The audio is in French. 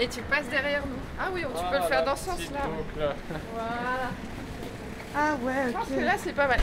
Et tu passes derrière nous. Ah oui, tu peux le faire dans ce sens-là. Voilà. Ah ouais, ok. Je pense que là, c'est pas mal.